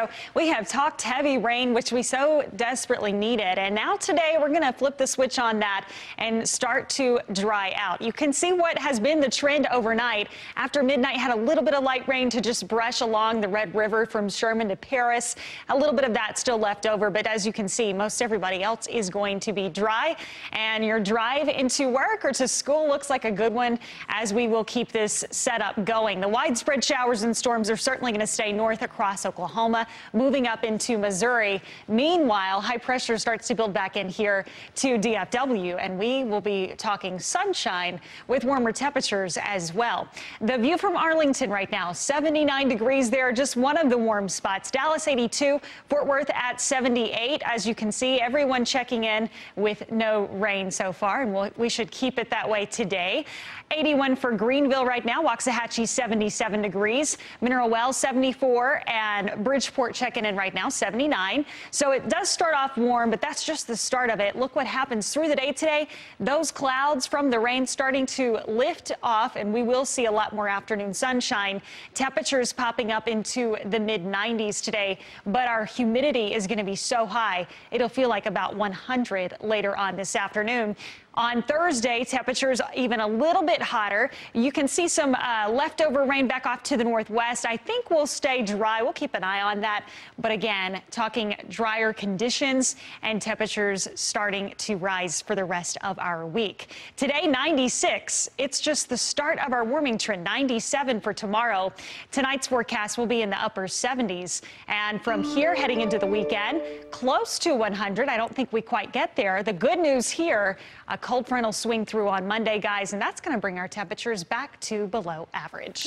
So we have talked heavy rain, which we so desperately needed. And now today we're going to flip the switch on that and start to dry out. You can see what has been the trend overnight. After midnight, had a little bit of light rain to just brush along the Red River from Sherman to Paris. A little bit of that still left over. But as you can see, most everybody else is going to be dry. And your drive into work or to school looks like a good one as we will keep this setup going. The widespread showers and storms are certainly going to stay north across Oklahoma moving up into Missouri. Meanwhile, high pressure starts to build back in here to DFW, and we will be talking sunshine with warmer temperatures as well. The view from Arlington right now, 79 degrees there, just one of the warm spots. Dallas 82, Fort Worth at 78. As you can see, everyone checking in with no rain so far, and we'll, we should keep it that way today. 81 for Greenville right now, Waxahachie 77 degrees, Mineral Wells 74, and Bridgeport Bridgeport checking in right now, 79. So it does start off warm, but that's just the start of it. Look what happens through the day today. Those clouds from the rain starting to lift off, and we will see a lot more afternoon sunshine. Temperatures popping up into the mid 90s today, but our humidity is going to be so high, it'll feel like about 100 later on this afternoon. On Thursday, temperatures even a little bit hotter. You can see some uh, leftover rain back off to the northwest. I think we'll stay dry. We'll keep an eye on that. But again, talking drier conditions and temperatures starting to rise for the rest of our week. Today, 96. It's just the start of our warming trend. 97 for tomorrow. Tonight's forecast will be in the upper 70s. And from here heading into the weekend, close to 100. I don't think we quite get there. The good news here, a cold front will swing through on Monday, guys, and that's going to bring our temperatures back to below average.